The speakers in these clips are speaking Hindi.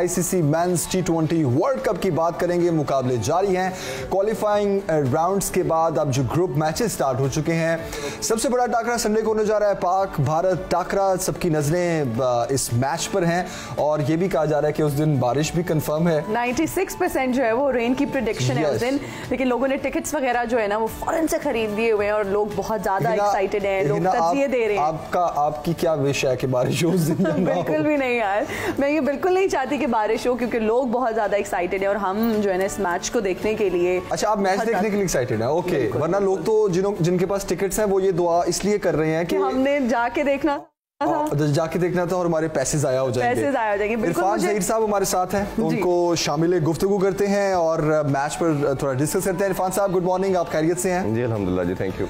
ICC men's T twenty world cup की बात करेंगे मुकाबले जारी हैं। क्वालिफाइंग राउंड्स के बाद अब जो ग्रुप मैचेस स्टार्ट हो चुके हैं। सबसे बड़ा टाकरा संडे को होने जा रहा है पाक। भारत टाकरा सबकी नज़रें इस मैच पर हैं। और ये भी कहा जा रहा है कि उस दिन बारिश भी कंफर्म है। 96 परसेंट जो है वो रेन की प्रिडिक्शन yes. है उस दिन। लेकिन लोगों ने टिकट्स वगैरह जो है ना वो फ़ौरन से खरीद लिए हुए हैं और लोग बहुत ज़्यादा एक्साइटेड हैं लोग तरजीह दे रहे हैं। आपका आपकी क्या विश है कि बारिश हो उस दिन बिल्कुल भी नहीं यार। मैं ये बिल्कुल नहीं चाहती कि बारिश हो क्योंकि लोग बहुत ज़्यादा एक्साइटेड है और हम जो है ना इस मैच को देखने के लिए अच्छा आप मैच देखने के लिए एक्साइटेड है? ओके वरना लोग तो जिन जिनके पास टिकट्स हैं वो ये दुआ इसलिए कर रहे हैं कि हमने जाके देखना तो जाके देखना था और हमारे पैसे जाया हो जाएँगे। पैसे जाया हो जाएँगे इरफान जहीर साहब हमारे साथ हैं उनको शामिल गुफ्तगु करते हैं और मैच पर थोड़ा डिस्कस करते हैं। इरफान साहब गुड मॉर्निंग आप खैरियत से हैं? जी अल्हम्दुलिल्लाह जी थैंक यू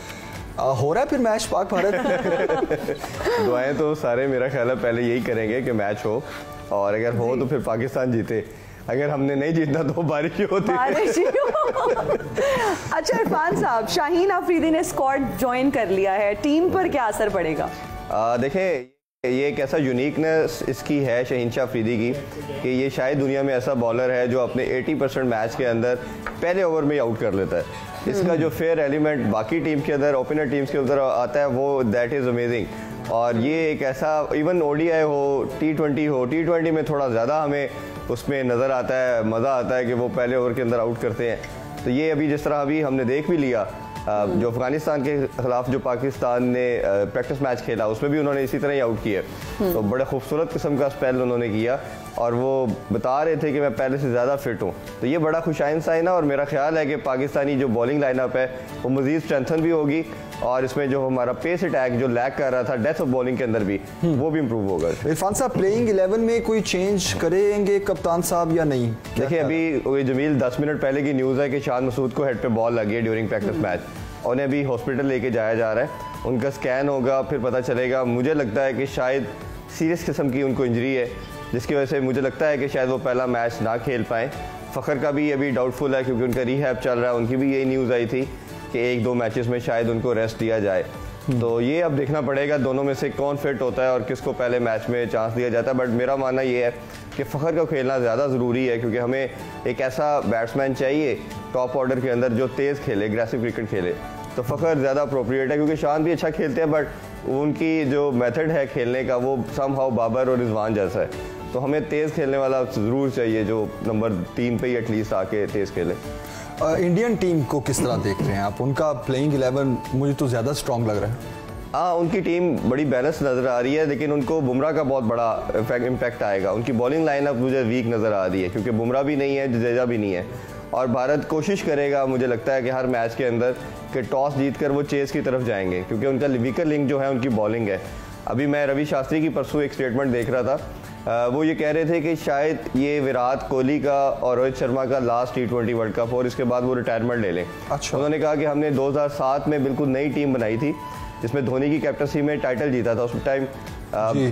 हो रहा है फिर मैच पाक भारत? दुआएँ तो सारे मेरा ख्याल है पहले यही करेंगे कि मैच हो। और अगर हो तो फिर पाकिस्तान जीते। अगर हमने नहीं जीतना तो बारिश ही होती। बारिश ही अच्छा इरफान साहब शाहीन अफरीदी ने स्क्वाड ज्वाइन कर लिया है। टीम पर क्या असर पड़ेगा? देखें ये एक ऐसा यूनिकनेस इसकी है शहीन शाह अफरीदी की कि ये शायद दुनिया में ऐसा बॉलर है जो अपने 80 परसेंट मैच के अंदर पहले ओवर में ही आउट कर लेता है। इसका जो फेयर एलिमेंट बाकी टीम के अंदर ओपनर टीम्स के अंदर आता है वो दैट इज़ अमेजिंग और ये एक ऐसा इवन ओडीआई हो टी ट्वेंटी हो टी ट्वेंटी में थोड़ा ज़्यादा हमें उसमें नज़र आता है मज़ा आता है कि वो पहले ओवर के अंदर आउट करते हैं। तो ये अभी जिस तरह अभी हमने देख भी लिया जो अफ़गानिस्तान के खिलाफ जो पाकिस्तान ने प्रैक्टिस मैच खेला उसमें भी उन्होंने इसी तरह ही आउट किया। तो बड़े खूबसूरत किस्म का स्पेल उन्होंने किया। और वो बता रहे थे कि मैं पहले से ज़्यादा फिट हूँ। तो ये बड़ा खुशाइन साइन है और मेरा ख्याल है कि पाकिस्तानी जो बॉलिंग लाइनअप है वो मज़ीद स्ट्रेंथन भी होगी और इसमें जो हमारा पेस अटैक जो लैक कर रहा था डेथ ऑफ़ बॉलिंग के अंदर भी वो भी इम्प्रूव होगा। इरफान साहब प्लेइंग इलेवन में कोई चेंज करेंगे कप्तान साहब या नहीं? देखिए अभी जमील दस मिनट पहले की न्यूज़ है कि शान मसूद को हेड पे बॉल लगी है ड्यूरिंग प्रैक्टिस मैच उन्हें अभी हॉस्पिटल लेके जाया जा रहा है। उनका स्कैन होगा फिर पता चलेगा। मुझे लगता है कि शायद सीरियस किस्म की उनको इंजरी है। जिसकी वजह से मुझे लगता है कि शायद वो पहला मैच ना खेल पाएँ। फ़खर का भी अभी डाउटफुल है क्योंकि उनका रीहैब चल रहा है, उनकी भी यही न्यूज़ आई थी कि एक दो मैचेस में शायद उनको रेस्ट दिया जाए। तो ये अब देखना पड़ेगा दोनों में से कौन फिट होता है और किसको पहले मैच में चांस दिया जाता है। बट मेरा मानना ये है कि फ़खर का खेलना ज़्यादा ज़रूरी है क्योंकि हमें एक ऐसा बैट्समैन चाहिए टॉप ऑर्डर के अंदर जो तेज़ खेले एग्रेसिव क्रिकेट खेले। तो फ़खर ज़्यादा अप्रोप्रिएट है क्योंकि शान भी अच्छा खेलते हैं बट उनकी जो मेथड है खेलने का, वो सम हाउ बाबर और रिजवान जैसा है। तो हमें तेज़ खेलने वाला ज़रूर चाहिए जो नंबर तीन पे ही एटलीस्ट आके तेज़ खेले। इंडियन टीम को किस तरह देख रहे हैं आप? उनका प्लेइंग इलेवन मुझे तो ज़्यादा स्ट्रॉन्ग लग रहा है। हाँ उनकी टीम बड़ी बैलेंस नज़र आ रही है लेकिन उनको बुमराह का बहुत बड़ा इम्पैक्ट आएगा। उनकी बॉलिंग लाइनअप मुझे वीक नज़र आ रही है क्योंकि बुमराह भी नहीं है जडेजा भी नहीं है। और भारत कोशिश करेगा मुझे लगता है कि हर मैच के अंदर कि टॉस जीत कर वो चेस की तरफ़ जाएँगे क्योंकि उनका वीकर लिंक जो है उनकी बॉलिंग है। अभी मैं रवि शास्त्री की परसों एक स्टेटमेंट देख रहा था वो ये कह रहे थे कि शायद ये विराट कोहली का और रोहित शर्मा का last T twenty world cup और इसके बाद वो रिटायरमेंट ले लें। अच्छा। उन्होंने कहा कि हमने 2007 में बिल्कुल नई टीम बनाई थी जिसमें धोनी की कैप्टनसी में टाइटल जीता था उस टाइम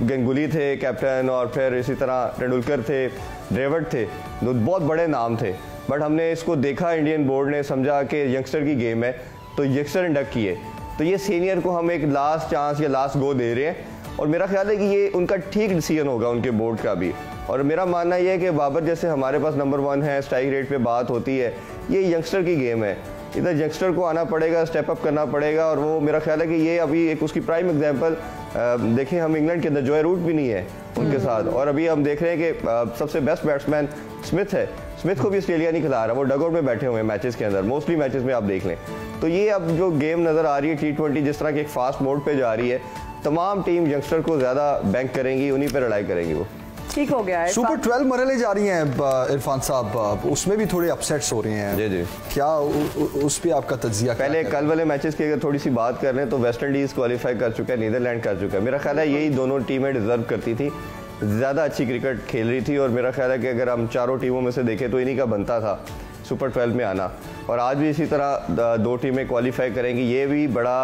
गंगुली थे कैप्टन और फिर इसी तरह तेंदुलकर थे ड्रेवट थे बहुत बड़े नाम थे। बट हमने इसको देखा इंडियन बोर्ड ने समझा कि यंगस्टर की गेम है तो यंगस्टर इंडक्ट किए। तो ये सीनियर को हम एक लास्ट चांस या लास्ट गो दे रहे हैं। और मेरा ख्याल है कि ये उनका ठीक डिसीज़न होगा उनके बोर्ड का भी। और मेरा मानना ये है कि बाबर जैसे हमारे पास नंबर वन है स्ट्राइक रेट पे बात होती है, ये यंगस्टर की गेम है। इधर यंगस्टर को आना पड़ेगा स्टेप अप करना पड़ेगा और वो मेरा ख्याल है कि ये अभी एक उसकी प्राइम एग्जांपल देखें हम इंग्लैंड के अंदर जॉय रूट भी नहीं है उनके। साथ। और अभी हम देख रहे हैं कि सबसे बेस्ट बैट्समैन स्मिथ है। स्मिथ को भी ऑस्ट्रेलिया नहीं खिला रहा, वो डगआउट में बैठे हुए हैं मैचेस के अंदर। मोस्टली मैचेस में आप देख लें। तो ये अब जो गेम नज़र आ रही है टी ट्वेंटी जिस तरह की एक फास्ट मोड पे जा रही है तमाम टीम यंगस्टर को ज़्यादा बैंक करेंगी उन्हीं पर लड़ाई करेंगी वो। ठीक हो गया है सुपर ट्वेल्व मरहले जा रही हैं इरफान साहब उसमें भी थोड़े अपसेट्स हो रहे हैं। जी जी। क्या उ, उस पर आपका तजिया पहले कल वाले मैचेस की अगर थोड़ी सी बात कर रहे हैं तो वेस्ट इंडीज़ क्वालिफाई कर चुका है नीदरलैंड कर चुका है। मेरा ख्याल है यही दोनों टीमें डिजर्व करती थी। ज़्यादा अच्छी क्रिकेट खेल रही थी और मेरा ख्याल है कि अगर हम चारों टीमों में से देखें तो इन्हीं का बनता था सुपर ट्वेल्व में आना। और आज भी इसी तरह दो टीमें क्वालिफाई करेंगी। ये भी बड़ा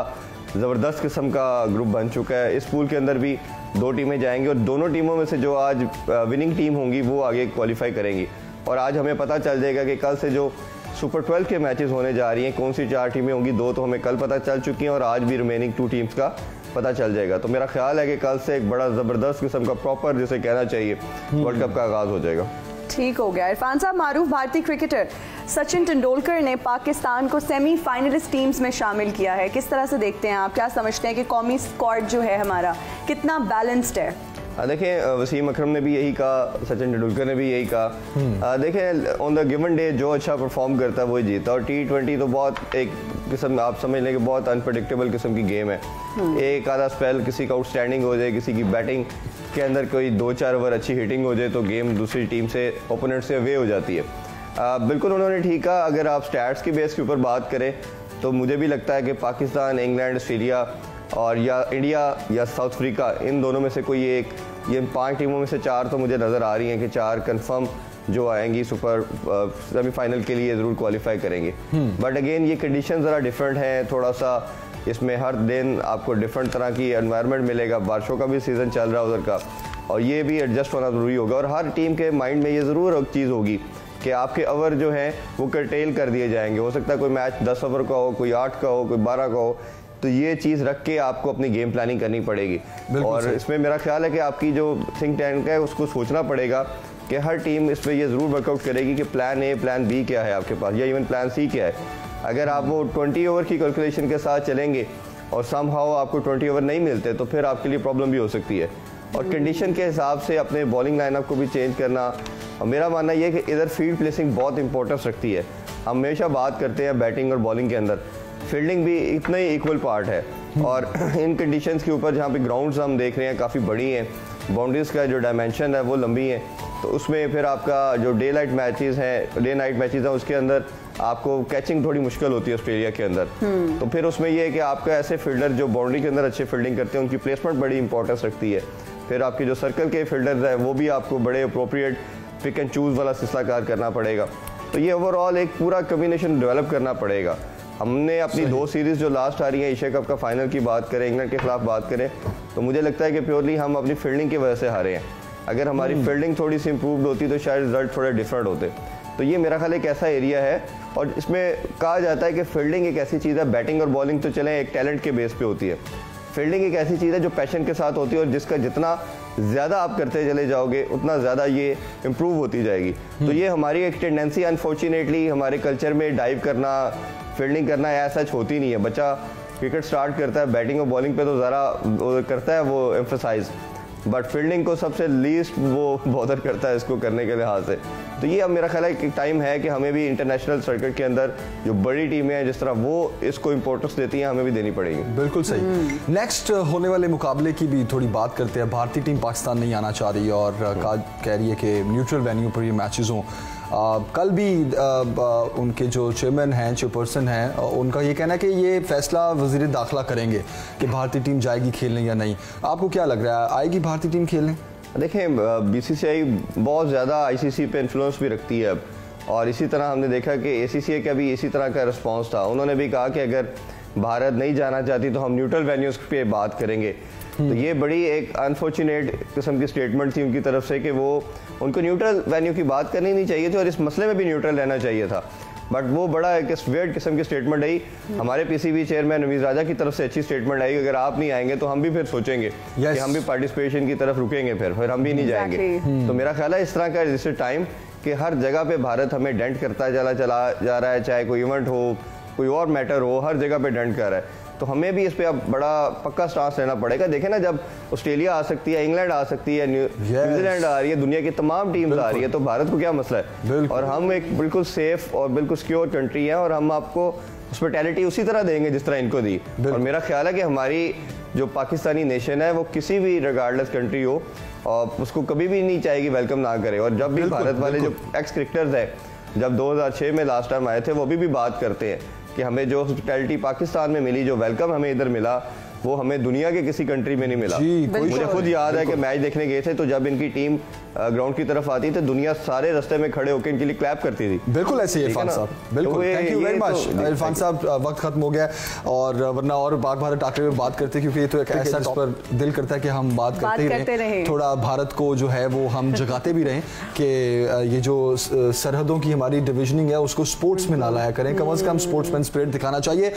ज़बरदस्त किस्म का ग्रुप बन चुका है। इस पूल के अंदर भी दो टीमें जाएँगी और दोनों टीमों में से जो आज विनिंग टीम होंगी वो आगे क्वालिफाई करेंगी। और आज हमें पता चल जाएगा कि कल से जो सुपर ट्वेल्व के मैचेस होने जा रही हैं कौन सी चार टीमें होंगी दो तो हमें कल पता चल चुकी हैं और आज भी रिमेनिंग टू टीम्स का पता चल जाएगा। तो मेरा ख्याल है कि कल से एक बड़ा ज़बरदस्त किस्म का प्रॉपर जिसे कहना चाहिए वर्ल्ड कप का आगाज़ हो जाएगा। ठीक हो गया। इरफान साहब मारूफ भारतीय क्रिकेटर सचिन तेंदुलकर ने पाकिस्तान को सेमीफाइनलिस्ट टीम्स में शामिल किया है। किस तरह से देखते हैं आप? क्या समझते हैं कि कौमी स्क्वाड जो है हमारा कितना बैलेंस्ड है? देखें वसीम अकरम ने भी यही कहा सचिन तेंदुलकर ने भी यही कहा। देखें ऑन द गिवन डे जो अच्छा परफॉर्म करता है वही जीता और टी ट्वेंटी तो बहुत एक किस्म आप समझ लें कि बहुत अनप्रडिक्टेबल किस्म की गेम है। हम्म। एक आधा स्पेल किसी का आउटस्टैंडिंग हो जाए किसी की बैटिंग के अंदर कोई दो चार ओवर अच्छी हिटिंग हो जाए तो गेम दूसरी टीम से ओपोनेंट से अवे हो जाती है। आ, बिल्कुल उन्होंने ठीक कहा। अगर आप स्टैट्स की बेस के ऊपर बात करें तो मुझे भी लगता है कि पाकिस्तान इंग्लैंड ऑस्ट्रेलिया और या इंडिया या साउथ अफ्रीका इन दोनों में से कोई एक ये पाँच टीमों में से चार तो मुझे नज़र आ रही हैं कि चार कंफर्म जो आएँगी सुपर सेमीफाइनल के लिए ज़रूर क्वालिफाई करेंगे। But hmm. अगेन ये कंडीशन ज़रा डिफरेंट हैं थोड़ा सा इसमें हर दिन आपको डिफरेंट तरह की एनवायरनमेंट मिलेगा। बारिशों का भी सीज़न चल रहा है उधर का। और ये भी एडजस्ट होना ज़रूरी होगा। और हर टीम के माइंड में ये ज़रूर एक चीज़ होगी कि आपके ओवर जो हैं वो करटेल कर दिए जाएँगे। हो सकता है कोई मैच दस ओवर का हो कोई आठ का हो कोई बारह का हो तो ये चीज़ रख के आपको अपनी गेम प्लानिंग करनी पड़ेगी। और इसमें मेरा ख्याल है कि आपकी जो थिंक टैंक है उसको सोचना पड़ेगा कि हर टीम इस पर यह ज़रूर वर्कआउट करेगी कि प्लान ए प्लान बी क्या है आपके पास या इवन प्लान सी क्या है। अगर आप वो ट्वेंटी ओवर की कैलकुलेशन के साथ चलेंगे और सम हाउ आपको ट्वेंटी ओवर नहीं मिलते तो फिर आपके लिए प्रॉब्लम भी हो सकती है। और कंडीशन के हिसाब से अपने बॉलिंग लाइनअप को भी चेंज करना, और मेरा मानना यह है कि इधर फ़ील्ड प्लेसिंग बहुत इंपॉर्टेंस रखती है। हम हमेशा बात करते हैं बैटिंग और बॉलिंग के अंदर। फील्डिंग भी इतना ही इक्वल पार्ट है। और इन कंडीशंस के ऊपर जहाँ पे ग्राउंड्स हम देख रहे हैं, काफ़ी बड़ी हैं। बाउंड्रीज का जो डायमेंशन है, वो लंबी है। तो उसमें फिर आपका जो डे लाइट मैचेस हैं डे नाइट मैचेस हैं उसके अंदर आपको कैचिंग थोड़ी मुश्किल होती है ऑस्ट्रेलिया के अंदर। हम्म। तो फिर उसमें ये है कि आपका ऐसे फील्डर जो बाउंड्री के अंदर अच्छे फील्डिंग करते हैं उनकी प्लेसमेंट बड़ी इंपॉर्टेंस रखती है। फिर आपके जो सर्कल के फील्डर्स हैं वो भी आपको बड़े अप्रोप्रिएट पिक एंड चूज़ वाला सिलसिला कार करना पड़ेगा। तो ये ओवरऑल एक पूरा कम्बिनेशन डेवलप करना पड़ेगा। हमने अपनी दो सीरीज़ जो लास्ट आ रही है एशिया कप का फाइनल की बात करें इंग्लैंड के खिलाफ बात करें तो मुझे लगता है कि प्योरली हम अपनी फील्डिंग की वजह से हारे हैं। अगर हमारी फील्डिंग हम्म। थोड़ी सी इंप्रूव होती तो शायद रिज़ल्ट थोड़े डिफरेंट होते। तो ये मेरा ख्याल एक ऐसा एरिया है और इसमें कहा जाता है कि फील्डिंग एक ऐसी चीज़ है बैटिंग और बॉलिंग तो चले एक टैलेंट के बेस पे होती है। फील्डिंग एक ऐसी चीज़ है जो पैशन के साथ होती है और जिसका जितना ज़्यादा आप करते चले जाओगे उतना ज़्यादा ये इम्प्रूव होती जाएगी। तो हम्म। ये हमारी एक टेंडेंसी अनफॉर्चुनेटली हमारे कल्चर में डाइव करना फील्डिंग करना या सच होती नहीं है। बच्चा क्रिकेट स्टार्ट करता है बैटिंग और बॉलिंग पे तो ज़रा करता है वो एम्फोसाइज बट फील्डिंग को सबसे लीस्ट वो बॉदर करता है इसको करने के लिहाज से। तो ये अब मेरा ख्याल है कि टाइम है कि हमें भी इंटरनेशनल सर्किट के अंदर जो बड़ी टीमें हैं जिस तरह वो इसको इंपॉर्टेंस देती हैं हमें भी देनी पड़ेगी। बिल्कुल सही। Next hmm. होने वाले मुकाबले की भी थोड़ी बात करते हैं। भारतीय टीम पाकिस्तान नहीं आना चाह रही और कह रही है कि न्यूट्रल वेन्यू पर ये मैचेस हों। कल भी आ, उनके जो चेयरमैन हैं चेयरपर्सन हैं उनका ये कहना है कि ये फैसला वज़ीर दाखिला करेंगे कि भारतीय टीम जाएगी खेलने या नहीं। आपको क्या लग रहा है? आएगी भारतीय टीम खेलने देखें बीसीसीआई बहुत ज़्यादा आईसीसी पे इन्फ्लुएंस भी रखती है अब। और इसी तरह हमने देखा कि एसीसीए का भी इसी तरह का रिस्पांस था। उन्होंने भी कहा कि अगर भारत नहीं जाना चाहती तो हम न्यूट्रल वेन्यूज़ पे बात करेंगे। तो ये बड़ी एक अनफॉर्चुनेट किस्म की स्टेटमेंट थी उनकी तरफ़ से कि वो उनको न्यूट्रल वेन्यू की बात करनी नहीं चाहिए थी और इस मसले में भी न्यूट्रल रहना चाहिए था। बट वो बड़ा एक वेट किस्म की स्टेटमेंट आई हमारे पीसीबी चेयरमैन नवीज राजा की तरफ़ से अच्छी स्टेटमेंट आई अगर आप नहीं आएँगे तो हम भी फिर सोचेंगे yes. कि हम भी पार्टिसिपेशन की तरफ़ रुकेंगे फिर फिर हम भी नहीं जाएँगे। तो मेरा ख्याल है इस तरह का जिससे टाइम कि हर जगह पे भारत हमें डेंट करता चला चला जा रहा है चाहे कोई इवेंट हो कोई और मैटर हो हर जगह पे डेंट कर रहा है। तो हमें भी इस पर अब बड़ा पक्का स्टांस लेना पड़ेगा। देखें ना जब ऑस्ट्रेलिया आ सकती है इंग्लैंड आ सकती है न्यूजीलैंड आ रही है दुनिया की तमाम टीम्स आ रही है तो भारत को क्या मसला है? और हम एक बिल्कुल सेफ़ और बिल्कुल सिक्योर कंट्री है और हम आपको हॉस्पिटैलिटी उसी तरह देंगे जिस तरह इनको दी। और मेरा ख्याल है कि हमारी जो पाकिस्तानी नेशन है वो किसी भी रिगार्डलेस कंट्री हो और उसको कभी भी नहीं चाहेगी वेलकम ना करे। और जब भी भारत वाले जो एक्स क्रिकेटर्स है जब 2006 में लास्ट टाइम आए थे वो भी, भी बात करते हैं। कि हमें जो हॉस्पिटैलिटी पाकिस्तान में मिली जो वेलकम हमें इधर मिला वो हमें दुनिया के किसी कंट्री में नहीं मिला। मुझे खुद याद है कि मैच देखने गए थे तो जब इनकी टीम ग्राउंड की तरफ़ आती थी दुनिया सारे रस्ते में खड़े होकर इनके लिए क्लैप करती थी। बिल्कुल ऐसे ही इरफान साहब बिल्कुल। Thank you very much Irfan साहब वक्त खत्म हो गया और वरना और बाग भारत टाकरे में बात करते क्योंकि ये तो एक ऐसा जिस पर दिल करता है कि हम बात करते ही रहें। थोड़ा भारत को जो है वो हम जगाते भी रहें कि ये जो सरहदों की हमारी डिविजनिंग है उसको स्पोर्ट्स में ना लाया करें। कम अज कम स्पोर्ट्समैन स्पिरिट दिखाना चाहिए।